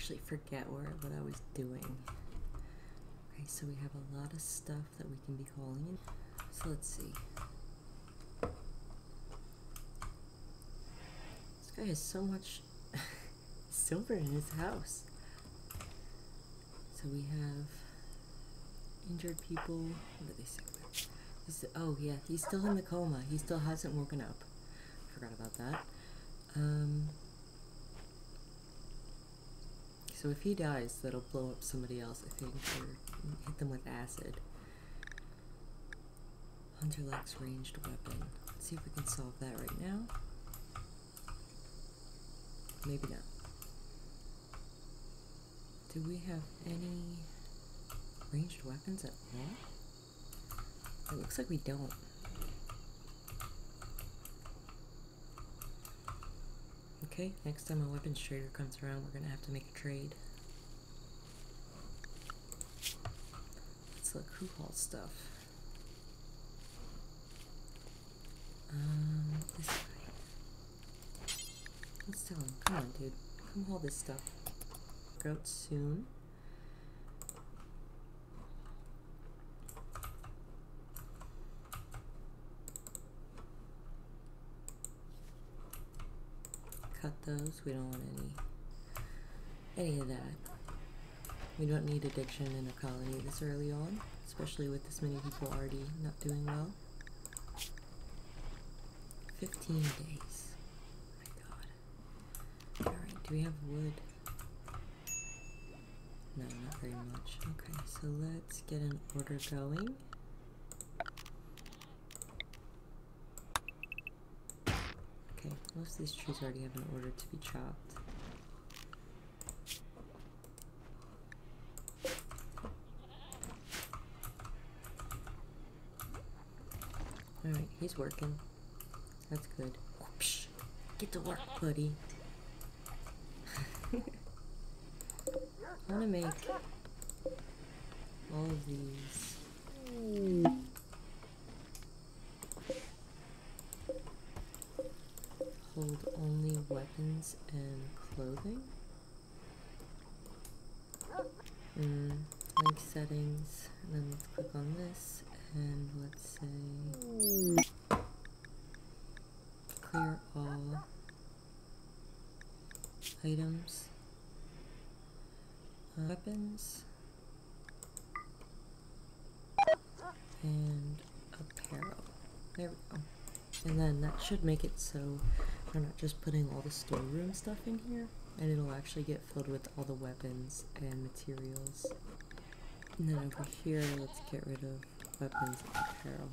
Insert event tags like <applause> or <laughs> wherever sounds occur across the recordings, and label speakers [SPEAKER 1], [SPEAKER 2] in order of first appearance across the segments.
[SPEAKER 1] actually forget where what I was doing. Okay, so we have a lot of stuff that we can be hauling in. So let's see. This guy has so much <laughs> silver in his house. So we have injured people. What do they say? He's, oh yeah, he's still in the coma. He still hasn't woken up. Forgot about that. Um, so if he dies, that'll blow up somebody else, I think, or hit them with acid. Hunter lacks ranged weapon. Let's see if we can solve that right now. Maybe not. Do we have any ranged weapons at all? It looks like we don't. Okay, next time a weapons trader comes around, we're gonna have to make a trade. Let's look who hauls stuff. Um, this guy. Let's tell him. Come on, dude. Come haul this stuff. Out soon. Those. We don't want any any of that. We don't need addiction in a colony this early on, especially with this many people already not doing well. 15 days. my god. Alright, do we have wood? No, not very much. Okay, so let's get an order going. Okay, most of these trees already have an order to be chopped. Alright, he's working. That's good. Whoopsh. Get to work, buddy. <laughs> I want to make all of these. Hold only weapons and clothing. Mm, link settings, and then let's click on this, and let's say clear all items, uh, weapons, and apparel. There we go. And then that should make it so we're not just putting all the storeroom stuff in here, and it'll actually get filled with all the weapons and materials. And then over here, let's get rid of weapons and apparel.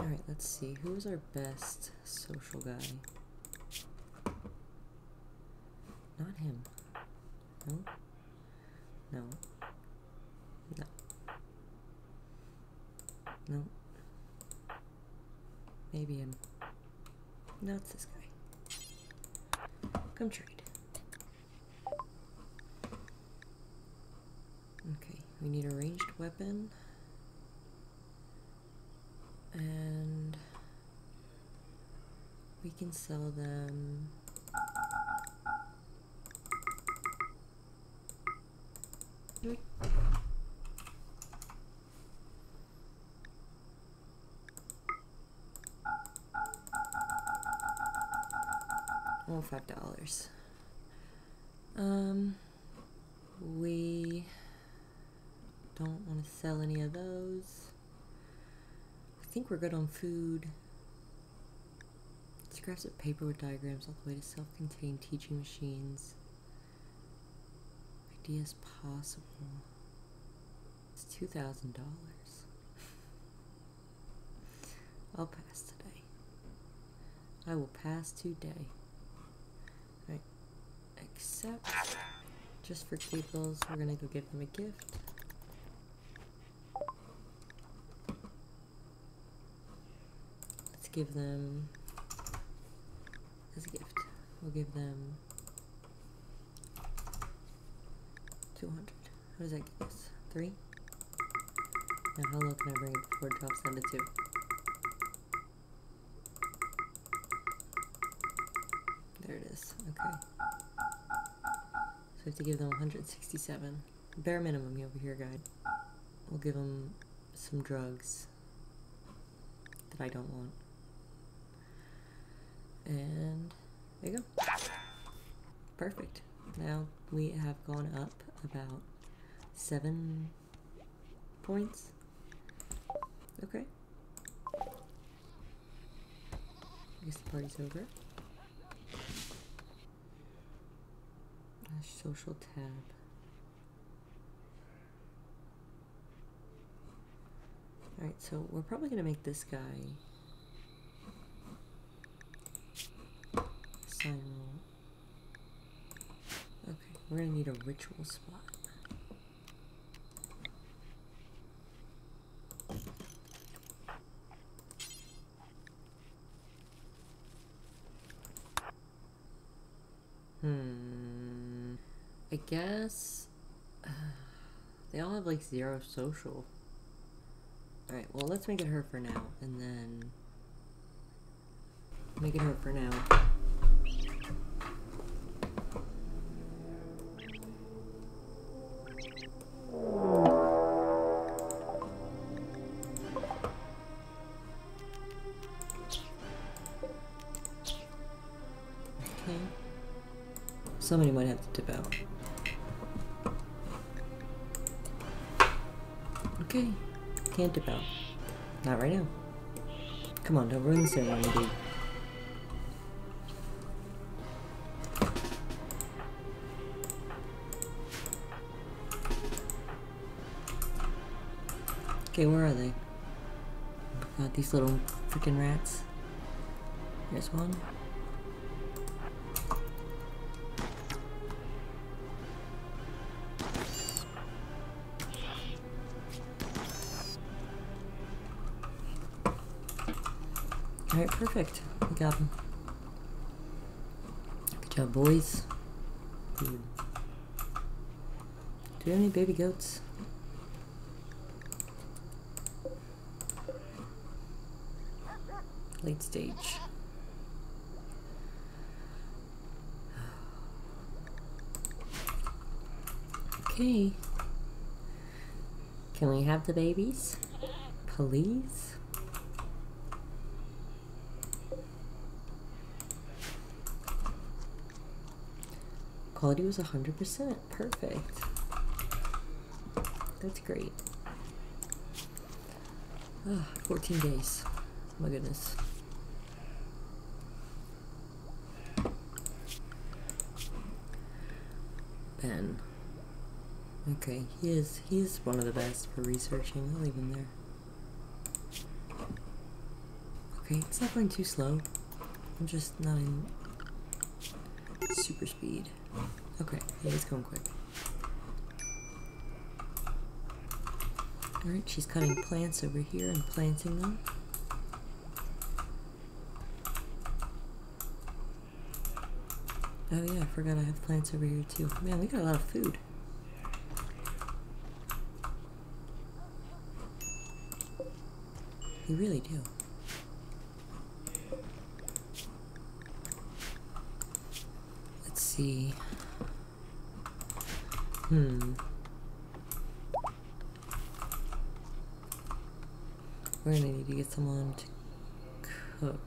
[SPEAKER 1] Alright, let's see. Who's our best social guy? Not him. No? No. No. No. Maybe him. No, it's this guy. Come trade. Okay, we need a ranged weapon. And we can sell them Oh, five dollars. Um, we don't want to sell any of those. I think we're good on food. Scraps of paper with diagrams all the way to self-contained teaching machines. Ideas possible. It's two thousand dollars. <laughs> I'll pass today. I will pass today. Right. Except just for giggles, we're gonna go give them a gift. Give them as a gift. We'll give them 200. What does that give us? Three? Now how low can I bring it before it drops down to two? Okay. So we have to give them 167. Bare minimum over here, guide. We'll give them some drugs that I don't want. And there you go. Perfect. Now we have gone up about seven points. Okay. I guess the party's over. Social tab. Alright, so we're probably going to make this guy roll. Okay, we're to need a ritual spot. Hmm. I guess uh, they all have like zero social. Alright, well, let's make it her for now, and then make it her for now. Somebody might have to dip out. Okay. Can't dip out. Not right now. Come on, don't ruin the ceremony, dude. Okay, where are they? God, these little freaking rats. Here's one. Perfect. We got him. Good job, boys. Good. Do we have any baby goats? Late stage. Okay. Can we have the babies? Please? Quality was 100%. Perfect. That's great. Ah, 14 days. My goodness. Ben. Okay, he is he is one of the best for researching. I'll leave him there. Okay, it's not going too slow. I'm just not in super speed. Okay, it's going quick. Alright, she's cutting plants over here and planting them. Oh yeah, I forgot I have plants over here too. Man, we got a lot of food. We really do. Let's see. Hmm. We're gonna need to get someone to cook.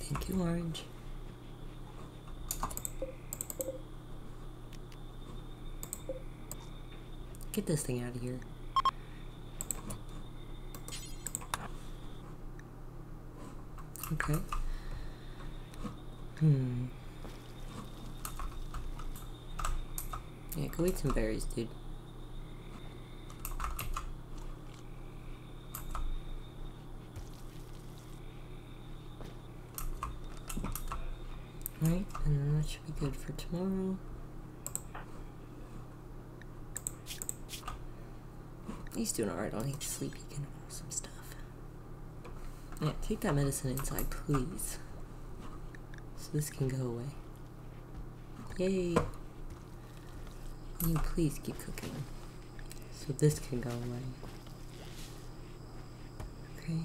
[SPEAKER 1] Thank you, Orange. Get this thing out of here. Okay. Hmm. Yeah, go eat some berries, dude. Right, and that should be good for tomorrow. He's doing alright. Need to sleep. He can have some stuff. Yeah, take that medicine inside, please. So this can go away. Yay. Can you please keep cooking? So this can go away. Okay.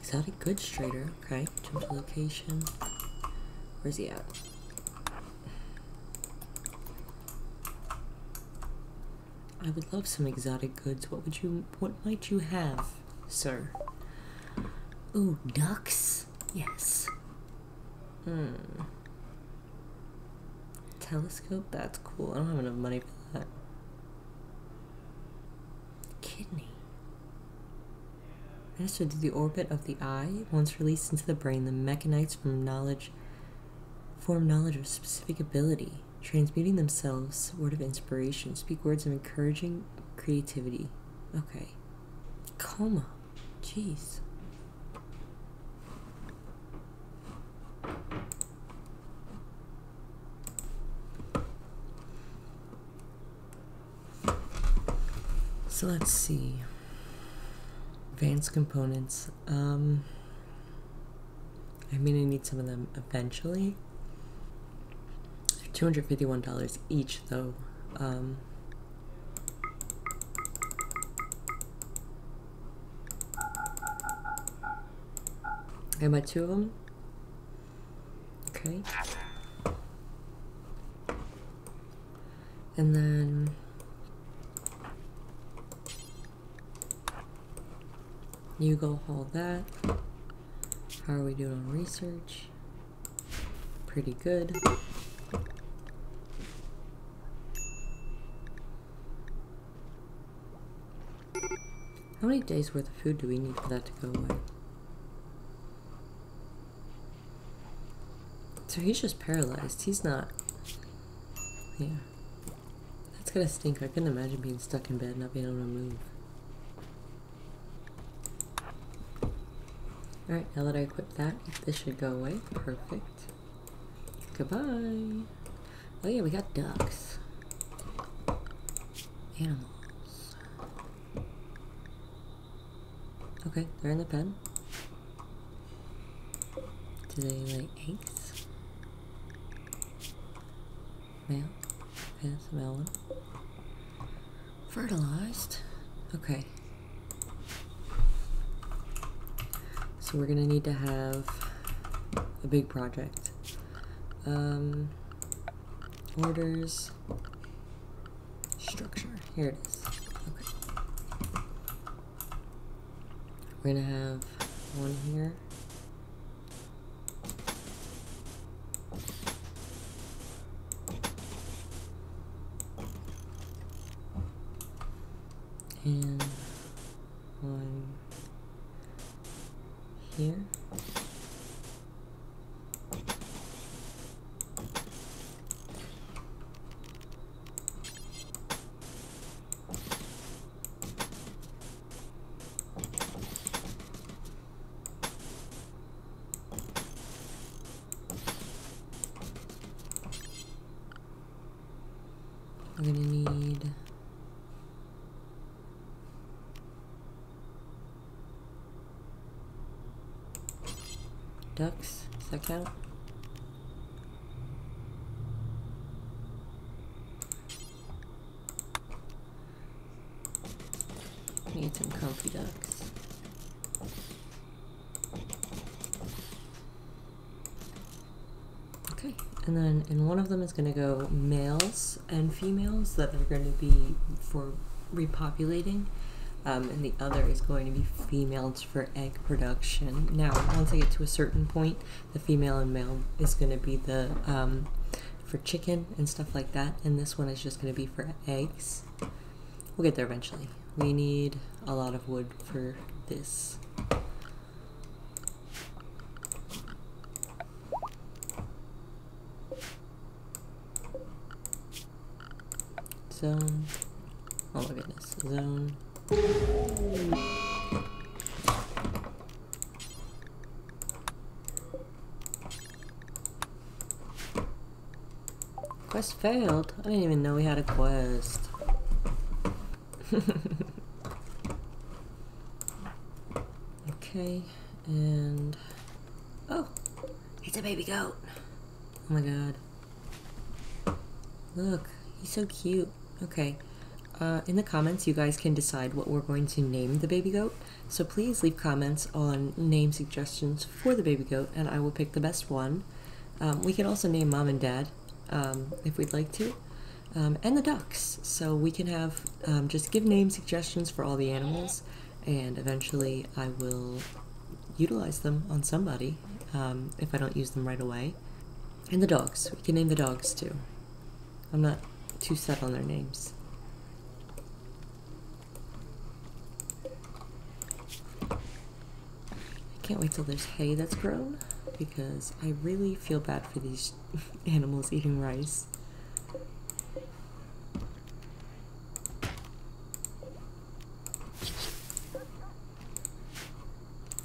[SPEAKER 1] Exotic goods trader. Okay. Jump to location. Where's he at? I would love some exotic goods. What would you what might you have, sir? Ooh, ducks. Yes. Hmm. Telescope? That's cool. I don't have enough money for that. Kidney. Master through the orbit of the eye. Once released into the brain, the mechanites from knowledge form knowledge of specific ability, transmuting themselves word of inspiration, speak words of encouraging creativity. Okay. Coma. Jeez. So let's see. Advanced components. Um, I'm gonna need some of them eventually. They're $251 each though. Um, I buy two of them. Okay. And then You go haul that. How are we doing on research? Pretty good. How many days worth of food do we need for that to go away? So he's just paralyzed. He's not. Yeah. That's gonna stink. I couldn't imagine being stuck in bed, not being able to move. Alright, now that I equipped that, this should go away. Perfect. Goodbye. Oh yeah, we got ducks. Animals. Okay, they're in the pen. Do they lay eggs? Male. Okay, that's a male one. Fertilized. Okay. So we're gonna need to have a big project. Um, orders, structure. Here it is. Okay. We're gonna have one here. And one here. We're gonna need ducks. Does that count? Need some comfy ducks. Okay, and then in one of them is going to go males and females that are going to be for repopulating. Um, and the other is going to be females for egg production. Now, once I get to a certain point, the female and male is going to be the um, for chicken and stuff like that, and this one is just going to be for eggs. We'll get there eventually. We need a lot of wood for this. Zone. Oh my goodness. Zone. Quest failed? I didn't even know we had a quest. <laughs> okay, and... Oh! It's a baby goat. Oh my god. Look, he's so cute. Okay. Uh, in the comments, you guys can decide what we're going to name the baby goat. So please leave comments on name suggestions for the baby goat, and I will pick the best one. Um, we can also name mom and dad um, if we'd like to, um, and the ducks. So we can have um, just give name suggestions for all the animals, and eventually I will utilize them on somebody um, if I don't use them right away. And the dogs. We can name the dogs too. I'm not too set on their names. Can't wait till there's hay that's grown because I really feel bad for these <laughs> animals eating rice.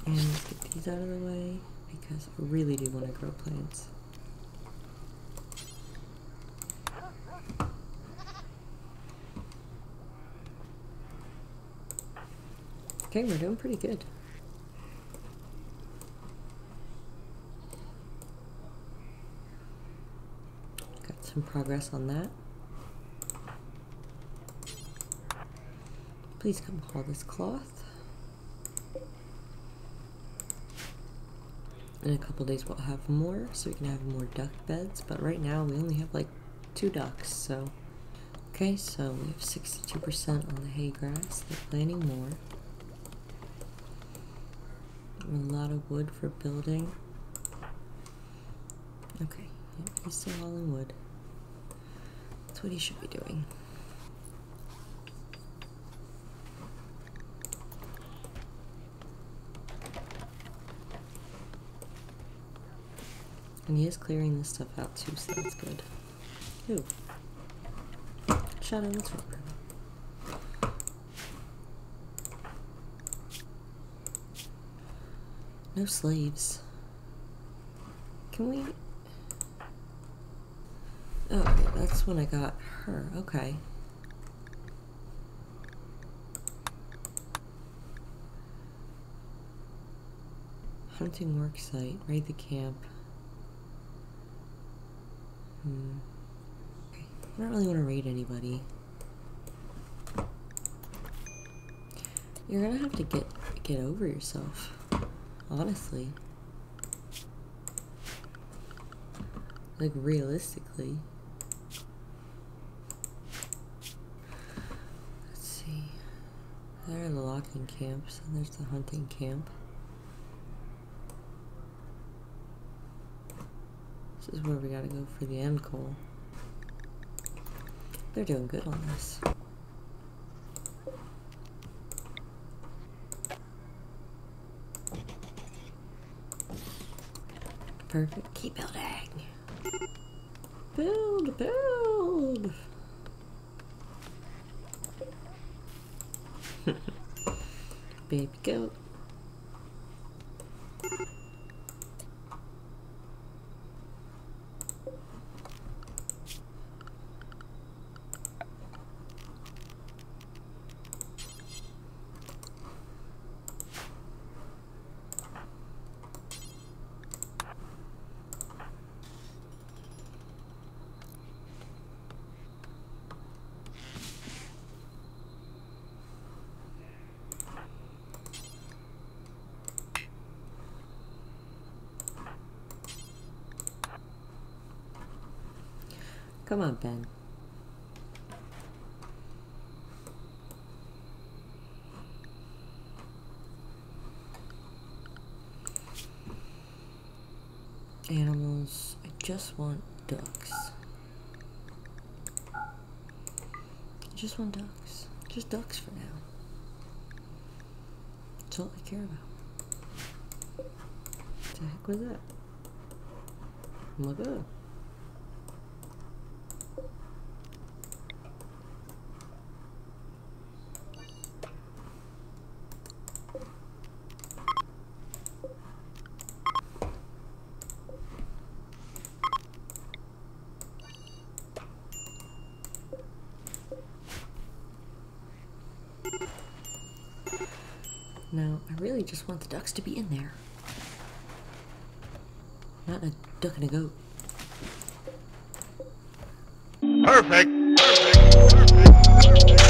[SPEAKER 1] And let's get these out of the way because I really do want to grow plants. Okay, we're doing pretty good. Got some progress on that. Please come haul this cloth. In a couple days we'll have more, so we can have more duck beds, but right now we only have like two ducks, so... Okay, so we have 62% on the hay grass. They're planting more. A lot of wood for building. Okay, he's still hauling wood. What he should be doing. And he is clearing this stuff out too, so that's good. Ooh. Shadow, what's wrong? No slaves. Can we... Oh, that's when I got her. Okay. Hunting work site. Raid the camp. Hmm. I don't really want to raid anybody. You're gonna have to get get over yourself. Honestly. Like realistically. Let's see. Are the locking camps and there's the hunting camp. This is where we gotta go for the end coal. They're doing good on this. Perfect. Keep building. Build, build. Baby goat. Come on, Ben. Animals. I just want ducks. I just want ducks. Just ducks for now. That's all I care about. What the heck was that? Look at that. I really just want the ducks to be in there. Not a duck and a goat. Perfect! Perfect!
[SPEAKER 2] Perfect! Perfect.